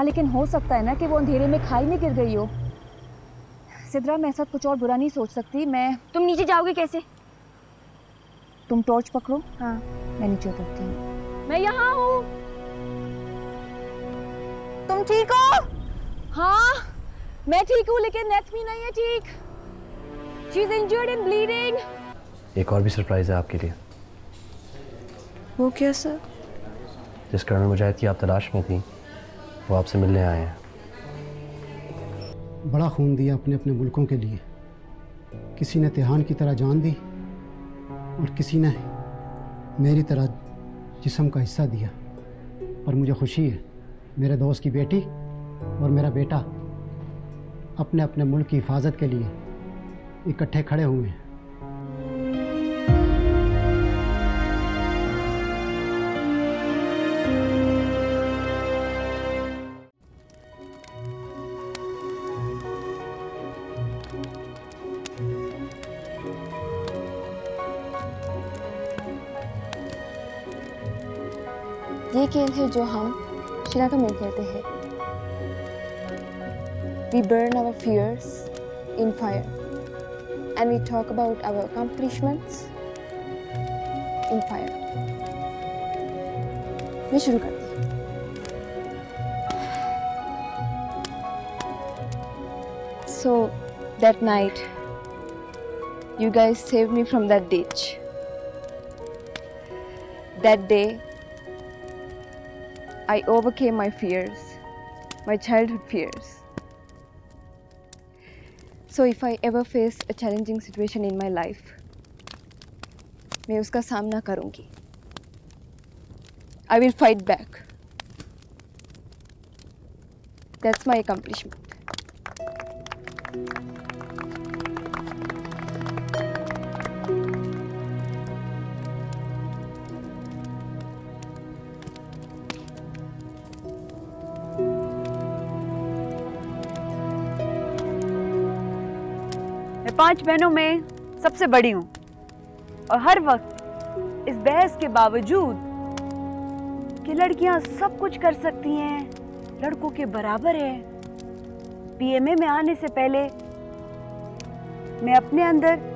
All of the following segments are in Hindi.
हाँ लेकिन हो सकता है ना कि वो अंधेरे में खाई में गिर गई हो। सिद्रा मैं साथ कुछ और बुरा नहीं सोच सकती। मैं तुम नीचे जाओगे कैसे? तुम टॉर्च पकड़ो। हाँ। मैं नीचे उतरती हूँ। मैं यहाँ हूँ। तुम ठीक हो? हाँ मैं ठीक हूँ लेकिन नेथमी नहीं है ठीक। She is injured and bleeding एक और भी सरप्राइज़ है आपके लिए। वो क्या सर जिस कर्नल मुजाहिद की आप तलाश में थी। वो आपसे मिलने आए हैं। बड़ा खून दिया अपने अपने मुल्कों के लिए। किसी ने तिहान की तरह जान दी और किसी ने मेरी तरह जिसम का हिस्सा दिया। पर मुझे खुशी है, मेरे दोस्त की बेटी और मेरा बेटा अपने अपने मुल्क की हिफाजत के लिए इकट्ठे खड़े हुए हैं। ये खेल है जो हम शिनाका में खेलते हैं We burn our fears in fire and we talk about our accomplishments in fire. मैं शुरू करती हूँ So that night, you guys saved me from that ditch. That day, I overcame my fears, my childhood fears. So if I ever face a challenging situation in my life, मैं उसका सामना करूँगी. I will fight back. That's my accomplishment. पाँच बहनों में सबसे बड़ी हूँ। और हर वक्त इस बहस के बावजूद कि लड़कियाँ सब कुछ कर सकती हैं, लड़कों के बराबर है। पीएमए में आने से पहले मैं अपने अंदर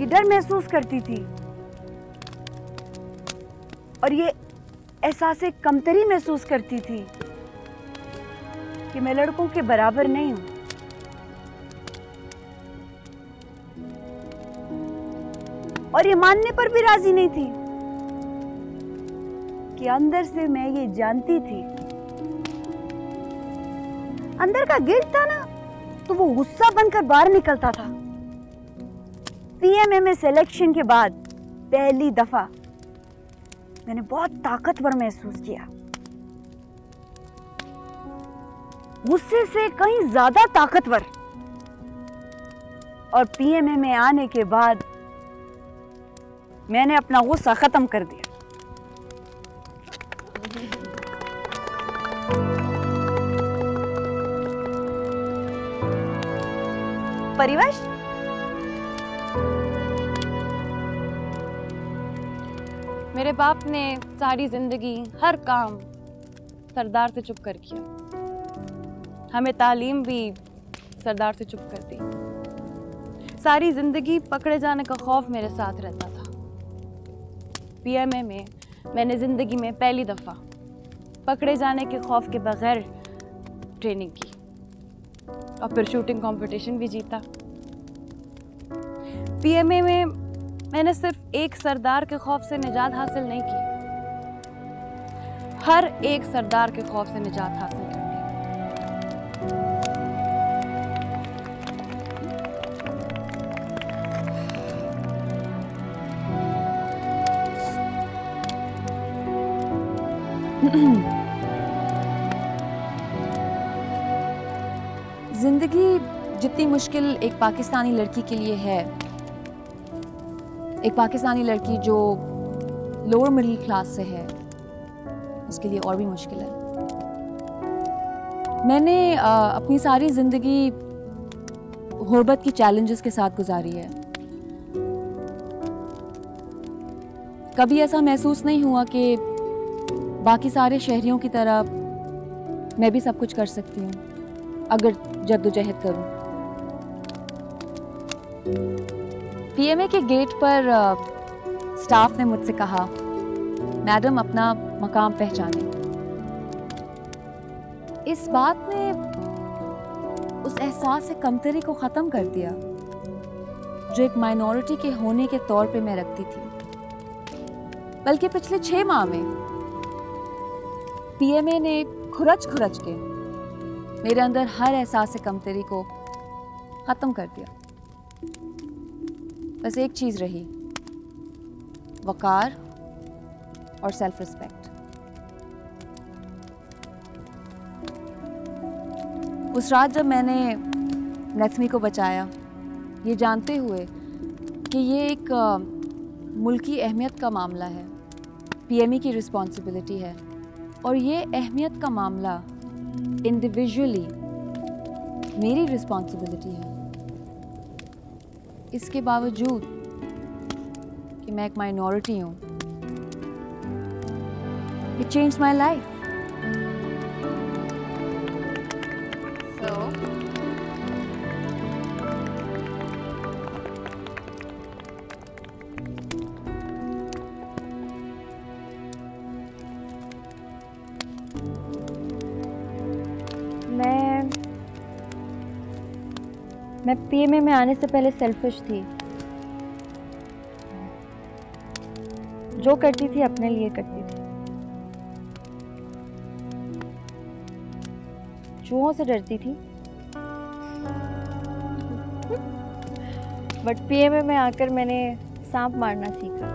ये डर महसूस करती थी। और ये एहसास कमतरी महसूस करती थी कि मैं लड़कों के बराबर नहीं हूँ। और ये मानने पर भी राज़ी नहीं थी कि अंदर से मैं ये जानती थी। अंदर का गिल्ट था ना तो वो गुस्सा बनकर बाहर निकलता था। पीएमए में सिलेक्शन के बाद पहली दफ़ा मैंने बहुत ताकतवर महसूस किया। गुस्से से कहीं ज़्यादा ताकतवर। और पीएमए में आने के बाद मैंने अपना गुस्सा खत्म कर दिया। परिवश मेरे बाप ने सारी ज़िंदगी हर काम सरदार से चुप कर किया। हमें तालीम भी सरदार से चुप कर दी। सारी ज़िंदगी पकड़े जाने का खौफ मेरे साथ रहता था। पीएमए में मैंने ज़िंदगी में पहली दफ़ा पकड़े जाने के खौफ के बगैर ट्रेनिंग की और फिर शूटिंग कंपटीशन भी जीता। पीएमए में मैंने सिर्फ़ एक सरदार के खौफ से निजात हासिल नहीं की। हर एक सरदार के खौफ से निजात हासिल ज़िंदगी जितनी मुश्किल एक पाकिस्तानी लड़की के लिए है एक पाकिस्तानी लड़की जो लोअर मिडिल क्लास से है उसके लिए और भी मुश्किल है। मैंने अ, अपनी सारी ज़िंदगी गुर्बत की चैलेंजेस के साथ गुजारी है। कभी ऐसा महसूस नहीं हुआ कि बाकी सारे शहरियों की तरह मैं भी सब कुछ कर सकती हूँ, अगर जद्दोजहद करूँ। पीएमए के गेट पर स्टाफ ने मुझसे कहा, मैडम, अपना मकाम पहचाने। इस बात ने उस एहसास से कमतरी को ख़त्म कर दिया, जो एक माइनॉरिटी के होने के तौर पे मैं रखती थी। बल्कि पिछले छह माह में पीएमए ने खुरच खुरच के मेरे अंदर हर एहसास कमतरी को ख़त्म कर दिया। बस एक चीज़ रही, वकार और सेल्फ रिस्पेक्ट उस रात जब मैंने नथमी को बचाया, ये जानते हुए कि ये एक मुल्की अहमियत का मामला है पीएमई की रिस्पॉन्सिबिलिटी है। और ये अहमियत का मामला इंडिविजुअली मेरी रिस्पॉन्सिबिलिटी है। इसके बावजूद कि मैं एक माइनॉरिटी हूँ इट चेंज माई लाइफ मैं पीएमए में आने से पहले सेल्फिश थी। जो करती थी, अपने लिए करती थी। चूहों से डरती थी। बट पीएमए में आकर मैंने सांप मारना सीखा।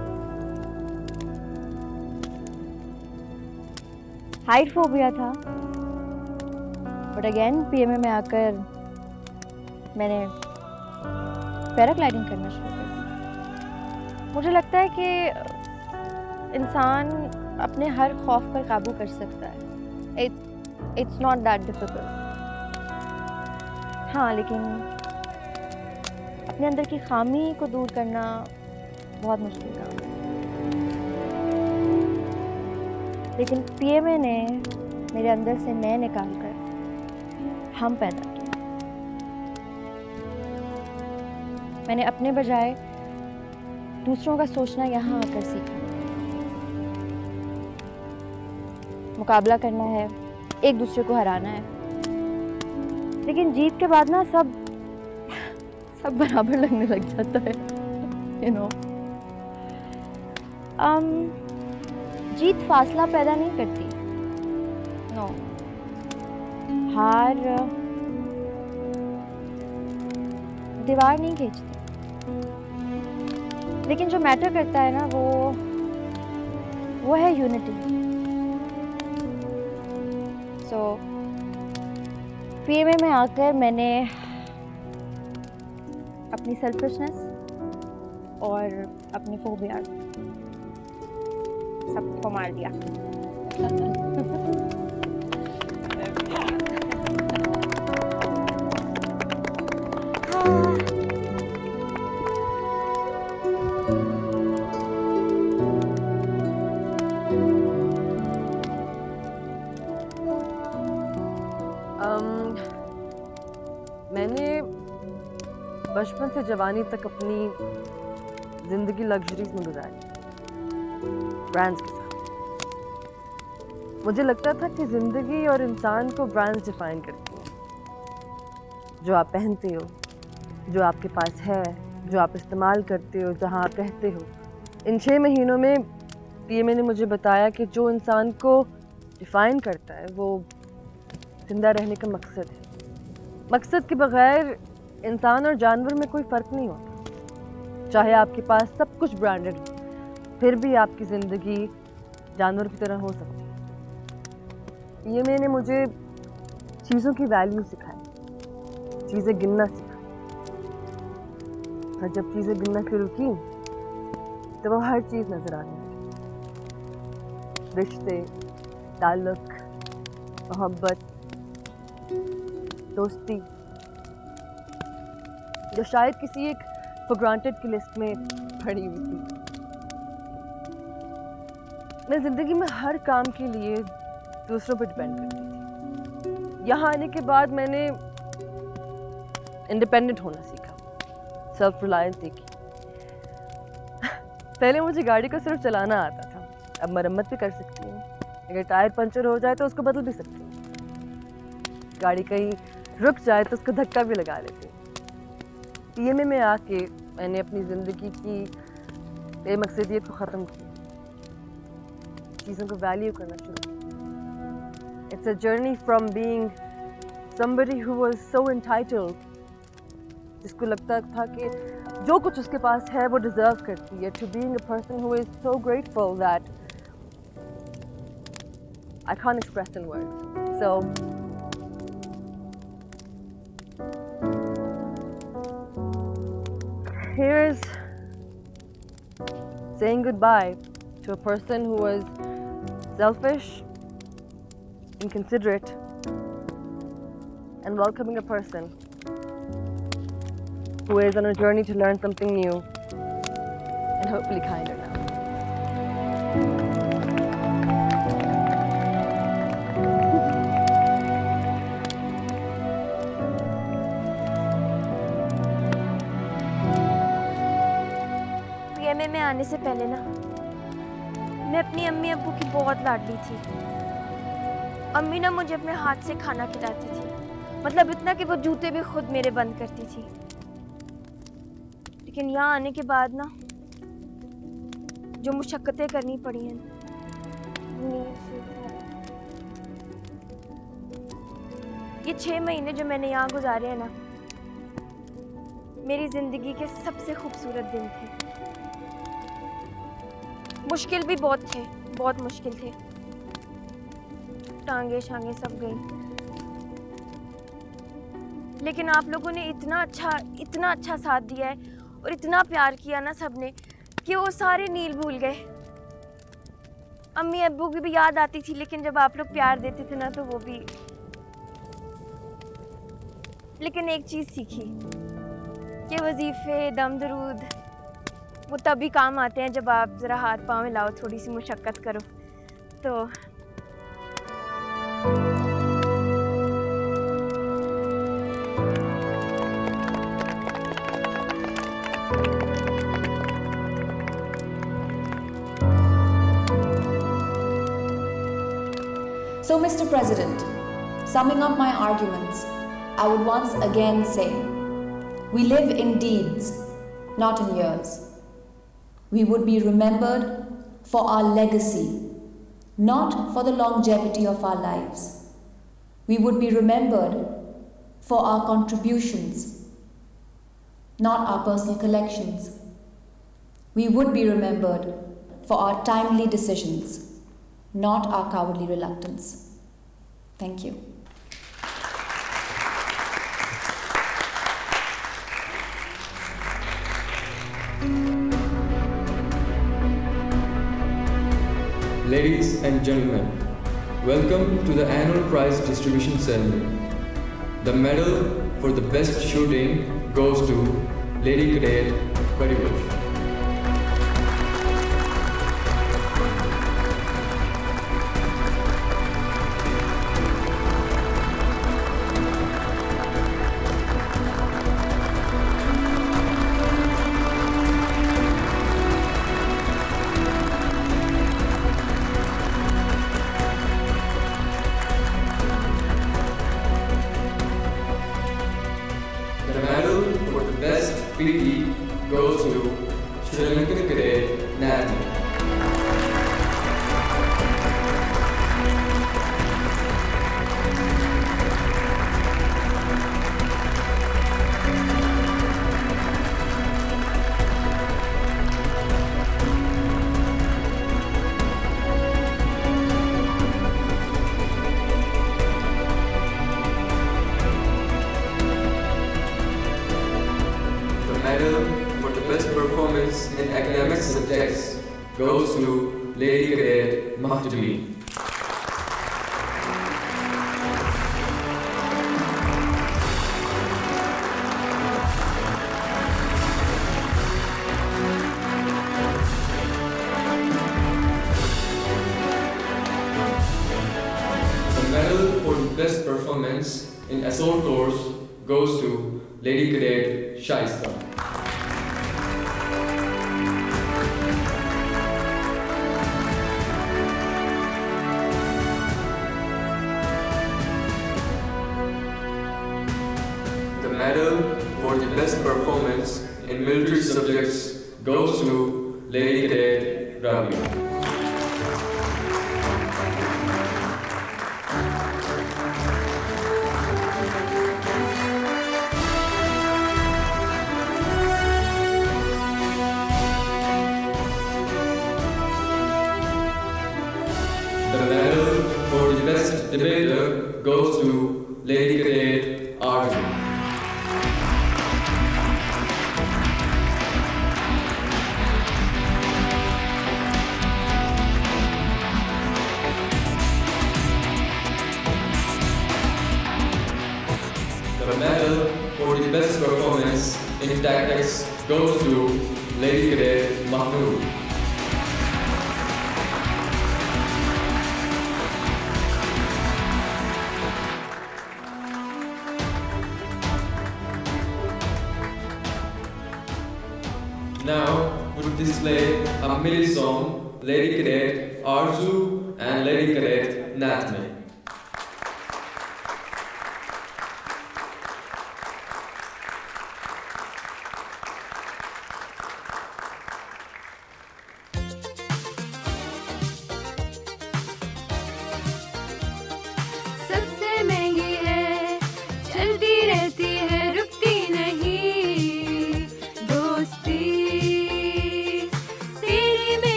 हाइट फोबिया था। बट अगेन पीएमए में आकर मैंने पैराग्लाइडिंग करना शुरू कर मुझे लगता है कि इंसान अपने हर खौफ पर काबू कर सकता है। इट्स नॉट दैट डिफ़िकल्ट हाँ लेकिन अपने अंदर की खामी को दूर करना बहुत मुश्किल काम है। लेकिन पीएमए ने मेरे अंदर से मैं निकाल कर हम पैदा मैंने अपने बजाय दूसरों का सोचना यहाँ आकर सीखा। मुकाबला करना है एक दूसरे को हराना है। लेकिन जीत के बाद ना सब सब बराबर लगने लग जाता है यू नो um, जीत फासला पैदा नहीं करती। No no. हार दीवार नहीं खींचती। लेकिन जो मैटर करता है ना, वो वो है यूनिटी सो पीएमए में आकर मैंने अपनी सेल्फिशनेस और अपनी फोबिया सबको मार दिया। से जवानी तक अपनी ज़िंदगी लग्जरीज में गुजारी। ब्रांड्स के साथ। मुझे लगता था कि ज़िंदगी और इंसान को ब्रांड्स डिफाइन करती हैं। जो आप पहनते हो, जो आपके पास है, जो आप इस्तेमाल करते हो, जहाँ आप रहते हो। इन छः महीनों में पीएमए ने मुझे बताया कि जो इंसान को डिफ़ाइन करता है, वो ज़िंदा रहने का मकसद है। मकसद के बगैर इंसान और जानवर में कोई फ़र्क नहीं होता। चाहे आपके पास सब कुछ ब्रांडेड हो, फिर भी आपकी ज़िंदगी जानवर की तरह हो सकती है। ये मैंने मुझे चीज़ों की वैल्यू सिखाई, चीज़ें गिनना सिखाई। और जब चीज़ें गिनना शुरू की तो वो हर चीज़ नज़र आने लगी। रिश्ते, ताल्लुक, मोहब्बत, दोस्ती। जो शायद किसी एक फॉर ग्रांटेड की लिस्ट में पड़ी हुई थी। मैं ज़िंदगी में हर काम के लिए दूसरों पर डिपेंड करती थी। यहाँ आने के बाद मैंने इंडिपेंडेंट होना सीखा। सेल्फ रिलायंस सीखी पहले मुझे गाड़ी को सिर्फ़ चलाना आता था। अब मरम्मत भी कर सकती हूँ। अगर टायर पंचर हो जाए तो उसको बदल भी सकती हूँ। गाड़ी कहीं रुक जाए तो उसको धक्का भी लगा लेती हूँ। पीएमए में आके मैंने अपनी ज़िंदगी की बेमकसदियत को ख़त्म किया चीज़ों को वैल्यू करना शुरू it's a journey from being somebody who was so entitled, जिसको लगता था कि जो कुछ उसके पास है, वो डिजर्व करती है to being a person who is so grateful that I can't express in words. So here's saying goodbye to a person who was selfish, inconsiderate, and welcoming a person who is on a journey to learn something new and hopefully kinder आने से पहले ना, मैं अपनी अम्मी अब्बू की बहुत लाडली थी। अम्मी ना मुझे अपने हाथ से खाना खिलाती थी। मतलब इतना कि वो जूते भी खुद मेरे बंद करती थी। लेकिन यहाँ आने के बाद ना, जो मुशक्क़तें करनी पड़ी हैं ये छः महीने जो मैंने यहाँ गुजारे हैं ना, मेरी ज़िंदगी के सबसे खूबसूरत दिन थे। मुश्किल भी बहुत थे, बहुत मुश्किल थे। टांगे शांगे सब गई लेकिन आप लोगों ने इतना अच्छा इतना अच्छा साथ दिया है और इतना प्यार किया ना सबने कि वो सारे नील भूल गए। अम्मी अबू की भी याद आती थी, लेकिन जब आप लोग प्यार देते थे ना तो वो भी लेकिन एक चीज़ सीखी कि वजीफ़े, दम दरूद वो तभी काम आते हैं जब आप ज़रा हाथ पाँव मिलाओ थोड़ी सी मुशक्क़त करो तो So, Mr. President, summing up my arguments, I would once again say we live in deeds, not in years. We would be remembered for our legacy, not for the longevity of our lives. We would be remembered for our contributions, not our personal collections. We would be remembered for our timely decisions, not our cowardly reluctance. Thank you. Ladies and gentlemen, welcome to the annual prize distribution ceremony. The medal for the best shooting goes to Lady Cadet Paribush. completely medal for the best performance in military subjects goes to Lady Cadet Rabia. And Lady Cadet Natme.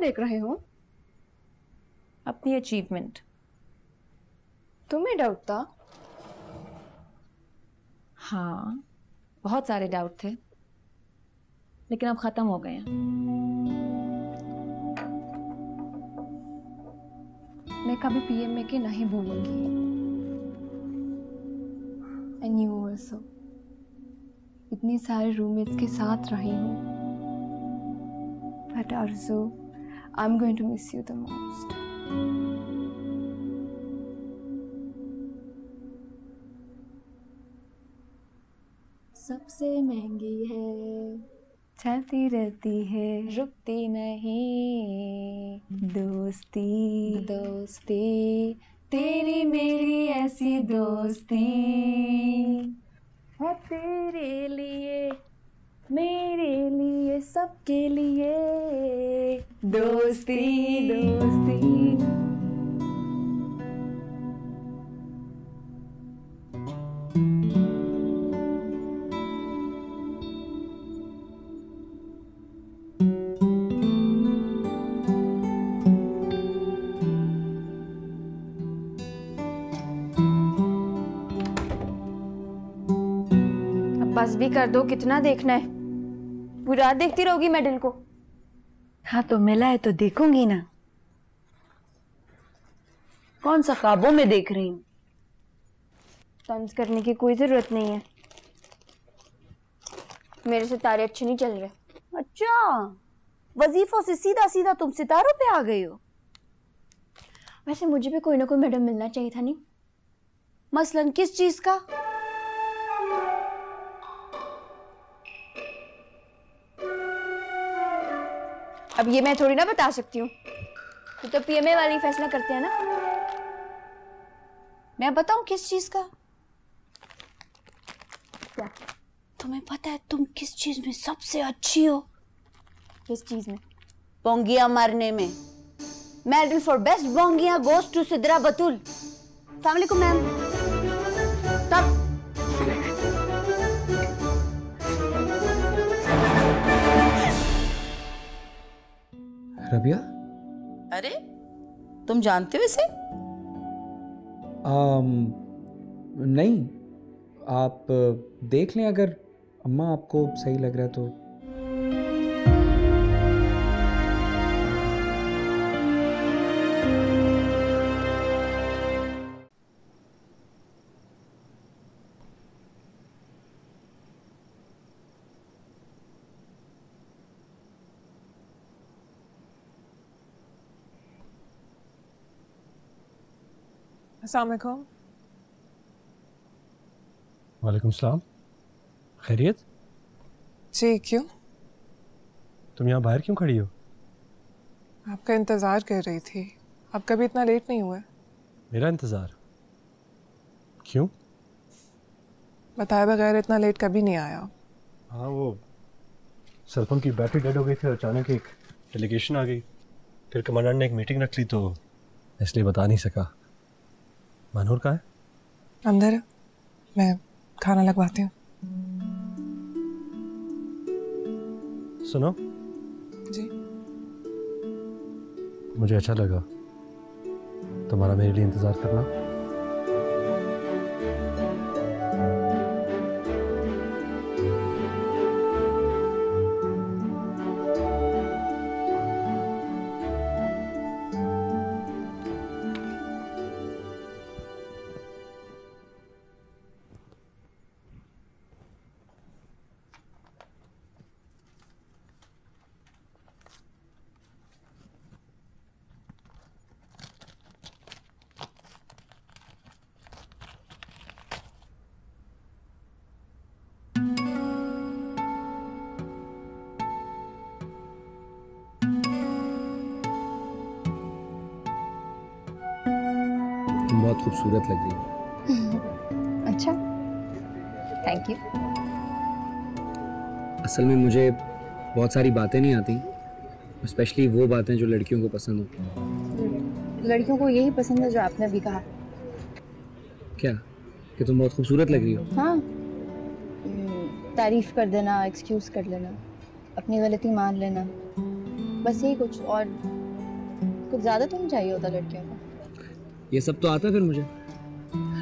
देख रहे हो? अपनी अचीवमेंट तुम्हें डाउट था? हाँ बहुत सारे डाउट थे लेकिन अब ख़त्म हो गए हैं। मैं कभी पीएमए के नहीं भूलूँगी। एंड यू ऑल्सो इतने सारे रूममेट्स के साथ रही हूँ। But also am going to miss you the most सबसे महँगी है। चलती रहती है। रुकती नहीं। दोस्ती। दोस्ती। तेरी मेरी ऐसी दोस्ती। है तेरे लिए। मेरे लिए सबके लिए। दोस्ती दोस्ती। बस भी कर दो कितना देखना है। पूरी रात देखती रहोगी मेडल को। हाँ तो मिला है तो देखूँगी ना। कौन सा ख्वाबों में देख रही हूँ? तंज करने की कोई ज़रूरत नहीं है। मेरे सितारे अच्छे नहीं चल रहे। अच्छा वजीफों से सीधा सीधा तुम सितारों पे आ गई हो। वैसे मुझे भी कोई ना कोई मेडल मिलना चाहिए था नहीं? मसलन किस चीज़ का? अब ये मैं थोड़ी ना बता सकती हूँ। ये तो पीएमए वाली फैसला करते हैं ना? मैं बताऊँ किस चीज़ का? क्या? तुम्हें पता है तुम किस चीज़ में सबसे अच्छी हो? किस चीज़ में? पोंगिया मारने में। मेडल फॉर बेस्ट बोंगिया गोस टू सिद्रा बतुल। सलामकुम मैम रबिया? अरे तुम जानते हो इसे? आम, नहीं आप देख लें अगर अम्मा आपको सही लग रहा है तो। Assalamualaikum. वालेकुम सलाम खैरियत जी क्यों? तुम यहाँ बाहर क्यों खड़ी हो? आपका इंतज़ार कर रही थी। आप कभी इतना लेट नहीं हुआ मेरा इंतज़ार? क्यों? बताए बगैर इतना लेट कभी नहीं आया। हाँ वो सेलफोन की बैटरी डेड हो गई थी और अचानक एक डेलीगेशन आ गई। फिर कमांडर ने एक मीटिंग रख ली तो इसलिए बता नहीं सका। मानूर कहाँ है? अंदर। मैं खाना लगवाती हूँ। सुनो। जी। मुझे अच्छा लगा। तुम्हारा मेरे लिए इंतज़ार करना। लग रही अच्छा। थैंक यू असल में मुझे बहुत सारी बातें नहीं आती स्पेशली वो बातें जो लड़कियों को पसंद हो। लड़कियों को यही पसंद है जो आपने अभी कहा। क्या? कि तुम बहुत खूबसूरत लग रही हो। हाँ। तारीफ़ कर देना एक्सक्यूज कर लेना अपनी गलती मान लेना। बस यही कुछ और कुछ ज़्यादा तो नहीं चाहिए होता लड़कियों को। ये सब तो आता है फिर मुझे।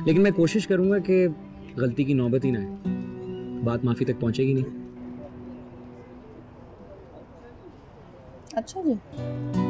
लेकिन मैं कोशिश करूँगा कि गलती की नौबत ही ना आए। बात माफ़ी तक पहुंचेगी नहीं। अच्छा जी।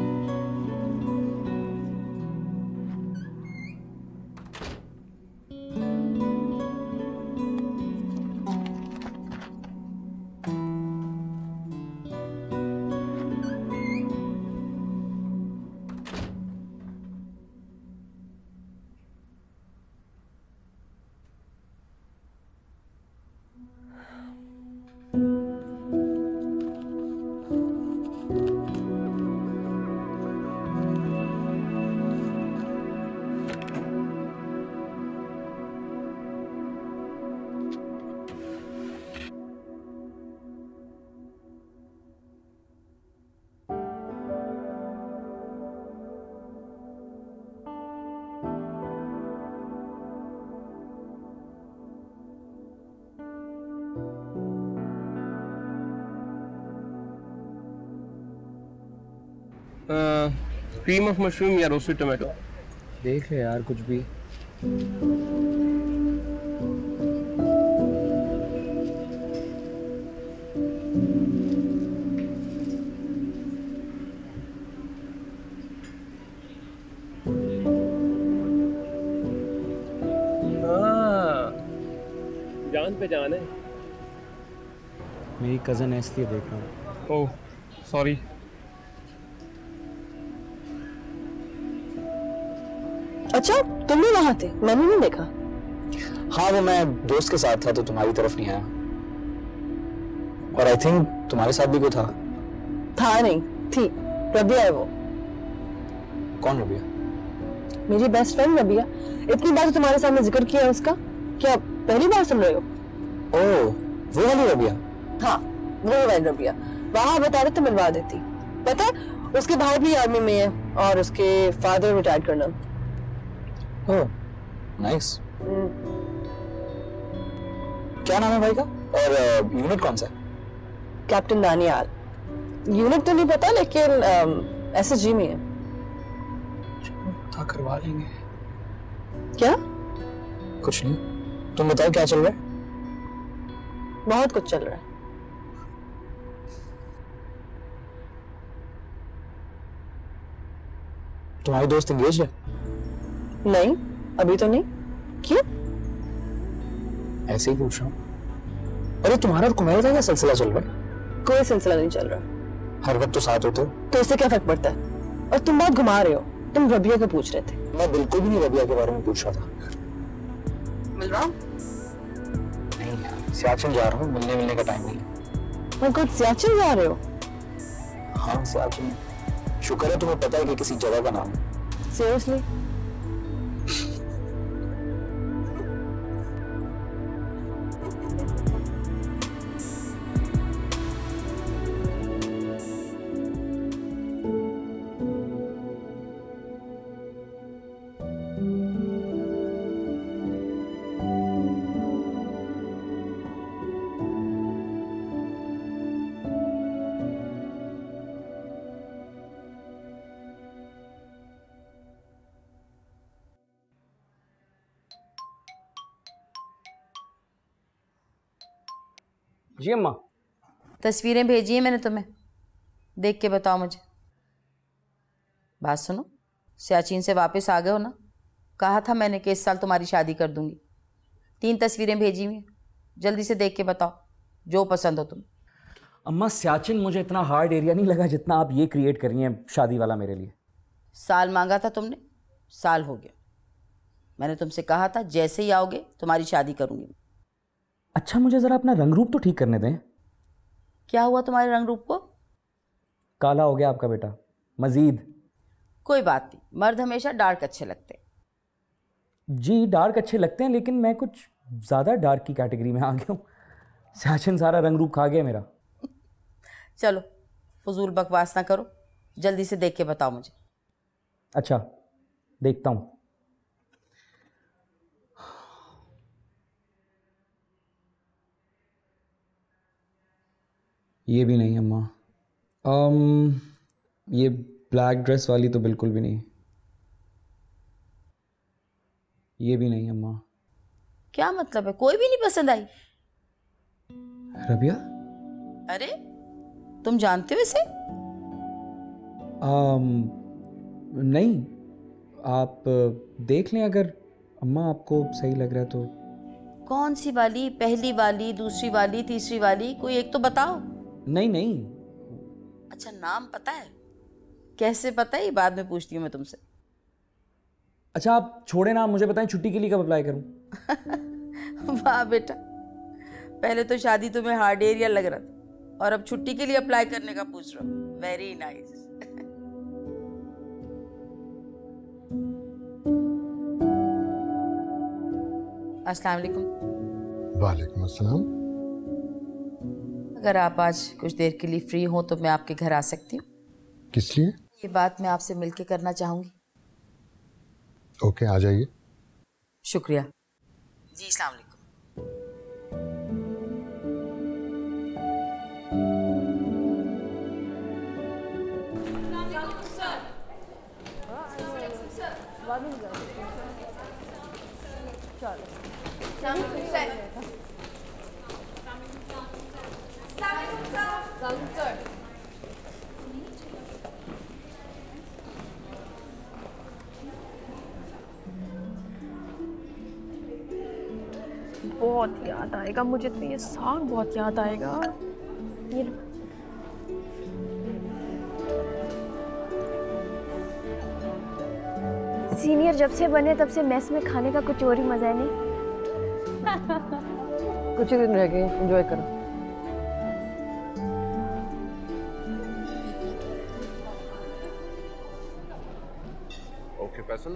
क्रीम ऑफ़ मशरूम या रोस्टेड टोमेटो देख ले यार कुछ भी। हाँ। जान पे जान है। मेरी कज़न है इसलिए देख रहा हूँ। ओह सॉरी अच्छा तुम भी वहाँ थे? मैंने नहीं देखा। हाँ वो मैं दोस्त के साथ था तो तुम्हारी तरफ़ नहीं आया। और आई थिंक तुम्हारे साथ भी कोई था। था नहीं थी। रबिया है वो। कौन रबिया? मेरी बेस्ट फ्रेंड रबिया। इतनी बार तो तुम्हारे सामने ज़िक्र किया है उसका। क्या पहली बार सुन रहे हो? ओह वो वाली रबिया? हाँ वो वाली रबिया। वहाँ बता रहे तो मिलवा देती। पता उसके भाई भी आर्मी में है और उसके father retired colonel oh nice क्या नाम है भाई का? और यूनिट कौन सा है? कैप्टन दानियाल यूनिट तो नहीं पता लेकिन एस एस जी में है। हाँ करवा लेंगे? क्या? कुछ नहीं। तुम बताओ क्या चल रहा है? बहुत कुछ चल रहा है। तुम्हारी दोस्त इंगेज है? नहीं अभी तो नहीं। क्यों? ऐसे ही पूछ रहा हूँ। अरे तुम्हारा और कुमारी का क्या सिलसिला चल रहा है? कोई सिलसिला नहीं चल रहा। हर वक्त तो साथ होते। हो तो इससे क्या फ़र्क पड़ता है? और तुम बहुत घुमा रहे हो। तुम रबिया को पूछ रहे थे। मैं बिल्कुल भी नहीं रबिया के बारे में पूछ रहा था। मिल रहा हूँ? नहीं सियाचिन जा रहा हूँ मिलने मिलने का टाइम नहीं है। मैं खुद सियाचिन जा रहे हो? हाँ सियाचिन। शुक्र है तुम्हें पता है कि किसी जगह का नाम है। सीरियसली जी अम्मा। तस्वीरें भेजी हैं मैंने तुम्हें। देख के बताओ मुझे। बात सुनो सियाचिन से वापस आ गए हो ना? कहा था मैंने कि इस साल तुम्हारी शादी कर दूँगी। तीन तस्वीरें भेजी हुई जल्दी से देख के बताओ जो पसंद हो तुम अम्मा सियाचिन मुझे इतना हार्ड एरिया नहीं लगा जितना आप ये क्रिएट कर रही हैं शादी वाला मेरे लिए। साल मांगा था तुमने? साल हो गया। मैंने तुमसे कहा था जैसे ही आओगे तुम्हारी शादी करूँगी अच्छा मुझे ज़रा अपना रंग रूप तो ठीक करने दें। क्या हुआ तुम्हारे रंग रूप को? काला हो गया आपका बेटा। मजीद। कोई बात नहीं मर्द हमेशा डार्क अच्छे लगते हैं। जी डार्क अच्छे लगते हैं लेकिन मैं कुछ ज़्यादा डार्क की कैटेगरी में आ गया हूँ। सियाचिन सारा रंग रूप खा गया मेरा। चलो फजूल बकवास ना करो जल्दी से देख के बताओ मुझे। अच्छा देखता हूँ। ये भी नहीं अम्मा। Um, ये ब्लैक ड्रेस वाली तो बिल्कुल भी नहीं। ये भी नहीं अम्मा। क्या मतलब है? कोई भी नहीं पसंद आई। रबिया? अरे तुम जानते हो इसे? Um, नहीं। आप देख लें अगर अम्मा आपको सही लग रहा है तो। कौन सी वाली? पहली वाली दूसरी वाली तीसरी वाली? कोई एक तो बताओ। नहीं नहीं। अच्छा नाम पता है? कैसे पता है? ये बाद में पूछती हूँ मैं तुमसे। अच्छा आप छोड़े ना मुझे बताएँ छुट्टी के लिए कब अप्लाई करूँ? वाह बेटा। पहले तो शादी तुम्हें हार्ड एरिया लग रहा था और अब छुट्टी के लिए अप्लाई करने का पूछ रहा हूँ। वेरी नाइस अस्सलाम वालेकुम। वालेकुम अस्सलाम। अगर आप आज कुछ देर के लिए फ्री हो तो मैं आपके घर आ सकती हूँ। किस लिए? ये बात मैं आपसे मिलके करना चाहूँगी। ओके आ जाइए। शुक्रिया। जी अस्सलाम याद आएगा मुझे तो ये साग बहुत याद आएगा। ये सीनियर जब से बने तब से मेस में खाने का कुछ और ही मज़ा है नहीं? कुछ ही दिन रह गए एंजॉय करो। Okay, Faisal,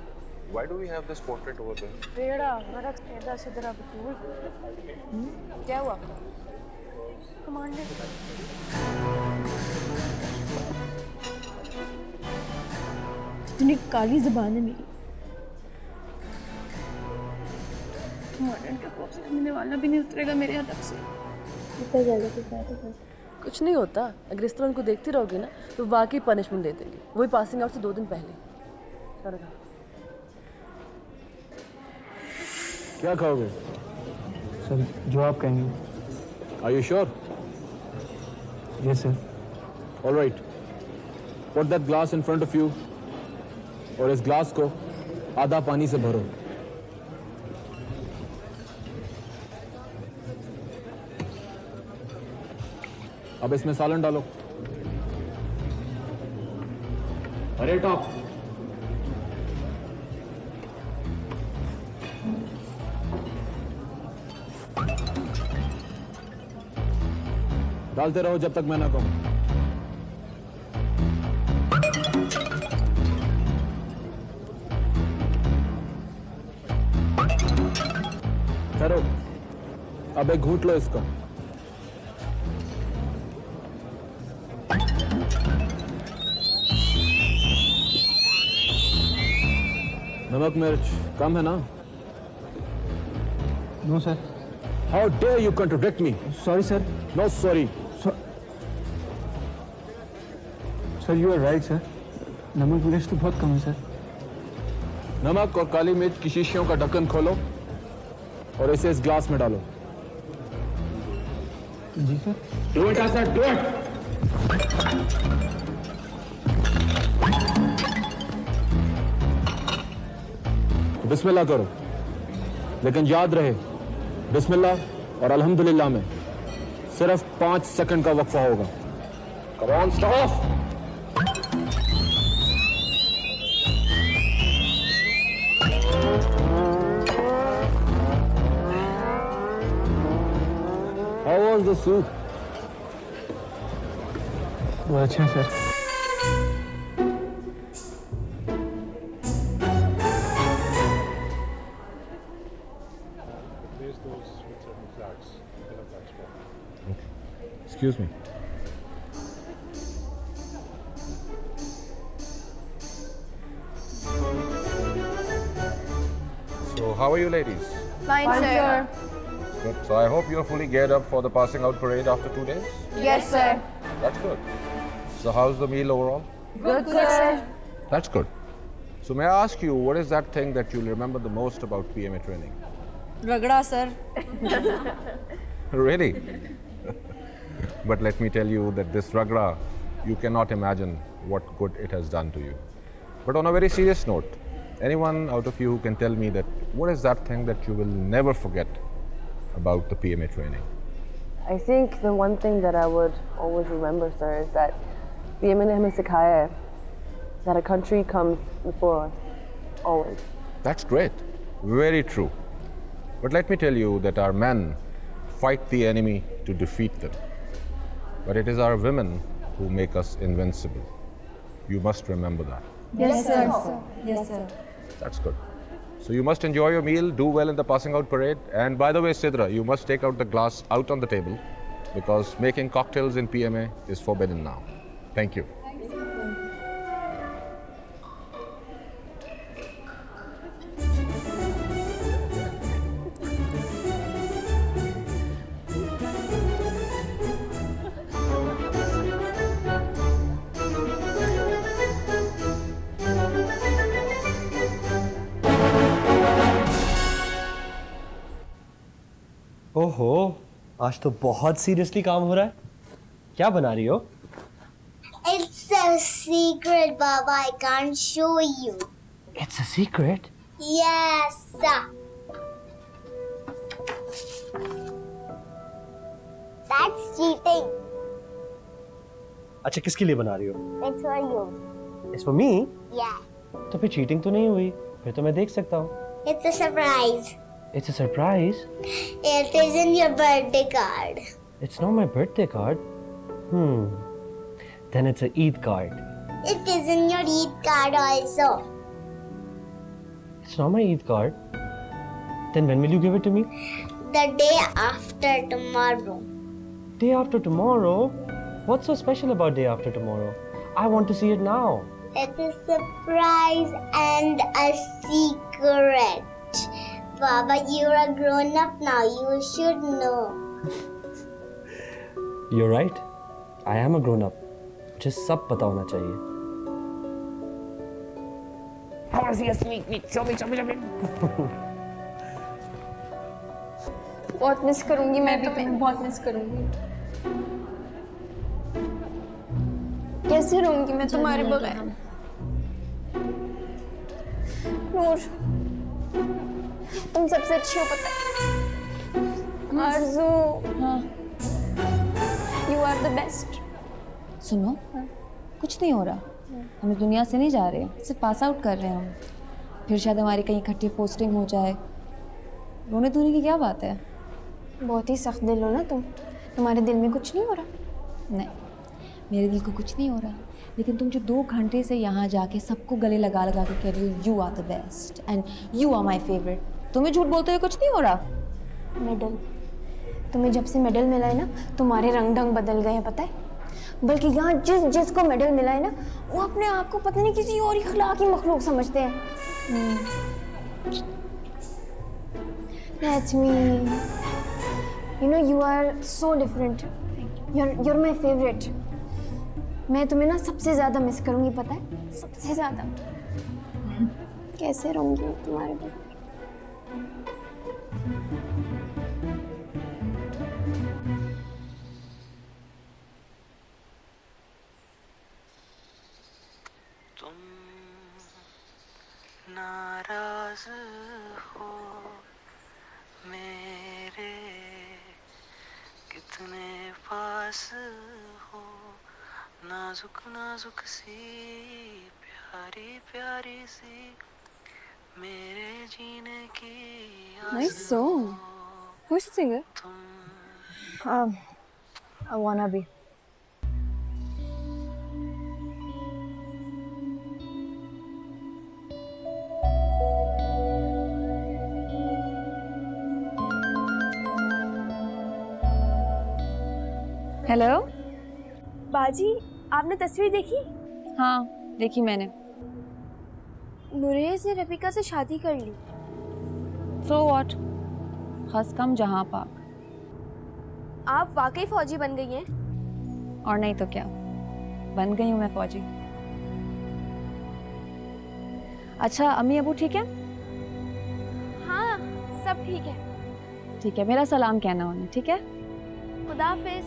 Why do we have this portrait over there? Beda, Marak, Eda, Sidra, Bakul. Hmm? क्या हुआ? Commander. इतनी काली जबान है मेरी मॉडर्न के खौफ से मिलने वाला भी नहीं उतरेगा मेरे हदक से इतना ज़्यादा कुछ बात है कुछ नहीं होता अगर इस तरह उनको देखती रहोगी ना तो वाकई पनिशमेंट दे देंगे वही पासिंग आउट से दो दिन पहले करेगा क्या खाओगे सर जो आप कहेंगे। Are you sure yes sir all right put that glass in front of you और इस ग्लास को आधा पानी से भरो। अब इसमें सालन डालो। अरे टॉप। डालते रहो जब तक मैं ना कहूँ। करो अब एक घूट लो इसको। नमक मिर्च कम है ना? No sir how dare you contradict me sorry sir no sorry sir you are right sir नमक मिर्च तो बहुत कम है सर नमक और काली मिर्च की शीशियों का ढक्कन खोलो और इसे इस ग्लास में डालो जी sir do it do it बिस्मिल्लाह करो लेकिन याद रहे बिस्मिल्लाह और अल्हम्दुलिल्लाह में सिर्फ़ पाँच सेकंड का वक्फा होगा Come on, stop! Caxias do Sul. Boa tinha certo. Excuse me. So how are you ladies? Fine, Fine sir. sir. So I hope you're fully geared up for the passing out parade after two days? Yes, sir. That's good. So how's the meal overall? Good, good sir. That's good. So may I ask you, what is that thing that you'll remember the most about PMA training? Ragda, sir. really? but let me tell you that this ragda, you cannot imagine what good it has done to you. But on a very serious note, anyone out of you who can tell me that what is that thing that you will never forget about the PMA training? I think the one thing that I would always remember, sir, is that that a country comes before us, always. That's great. Very true. But let me tell you that our men fight the enemy to defeat them. But it is our women who make us invincible. You must remember that. Yes, sir. Yes, sir. Yes, sir. That's good. So you must enjoy your meal, do well in the passing out parade. And by the way, Sidra, you must take out the glass out on the table because making cocktails in PMA is forbidden now. Thank you. तो बहुत सीरियसली काम हो रहा है क्या बना रही हो It's a secret, Baba. I can't show you. It's a secret Yes. That's cheating. अच्छा किसके लिए बना रही हो It's for you. It's for me Yeah. तो फिर चीटिंग तो नहीं हुई फिर तो मैं देख सकता हूँ It's a surprise. It's a surprise. It is in your birthday card. It's not my birthday card. Hmm. Then it's an Eid card. It is in your Eid card also. It's not my Eid card. Then when will you give it to me? The day after tomorrow. Day after tomorrow? What's so special about day after tomorrow? I want to see it now. It's a surprise and a secret. Baba, you're a grown up now. You should know. You're right. I am a grown up. मुझे सब पता होना चाहिए बहुत मिस करूँगी मैं भी तुम्हें बहुत मिस करूँगी कैसे रहूँगी मैं तुम्हारे बगैर नूर तुम सबसे अच्छी हो पता है? आरज़ू हाँ। यू आर द बेस्ट सुनो कुछ नहीं हो रहा। हम इस दुनिया से नहीं जा रहे सिर्फ़ पास आउट कर रहे हैं हम। फिर शायद हमारी कहीं इकट्ठी पोस्टिंग हो जाए। रोने धोने की क्या बात है? बहुत ही सख्त दिल हो ना तुम। तुम्हारे दिल में कुछ नहीं हो रहा? नहीं मेरे दिल को कुछ नहीं हो रहा। लेकिन तुम जो दो घंटे से यहाँ जाके सबको गले लगा लगा के कह रही हो you are the best and you are my favourite तुम्हें झूठ बोलते हुए कुछ नहीं हो रहा? मेडल। तुम्हें जब से मेडल मिला है ना तुम्हारे रंग ढंग बदल गए हैं पता है? बल्कि यहाँ जिस जिसको मेडल मिला है ना वो अपने आप को पता नहीं किसी और इखलाकी मखलूक समझते हैं। That's me. You know, you are so different. You're, you're my favorite. मैं तुम्हें ना सबसे ज़्यादा मिस करूँगी पता है? सबसे ज़्यादा। कैसे रहूँगी तुम्हारे बगैर नाराज़ हो मेरे कितने पास हो। नाजुक नाजुक सी, प्यारी प्यारी सी, मेरे जीने की Nice song. Who's the singer? Um, I wanna be. Hello बाजी आपने तस्वीर देखी हाँ देखी मैंने नुरेज ने रफिका से शादी कर ली सो वॉट हस कम जहाँ पाक। आप वाकई फौजी बन गई हैं? और नहीं तो क्या? बन गई हूँ मैं फौजी। अच्छा अम्मी अबू ठीक है? हाँ सब ठीक है। ठीक है मेरा सलाम कहना उन्हें ठीक है? खुदाफिज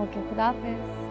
ओके खुदा हाफिज।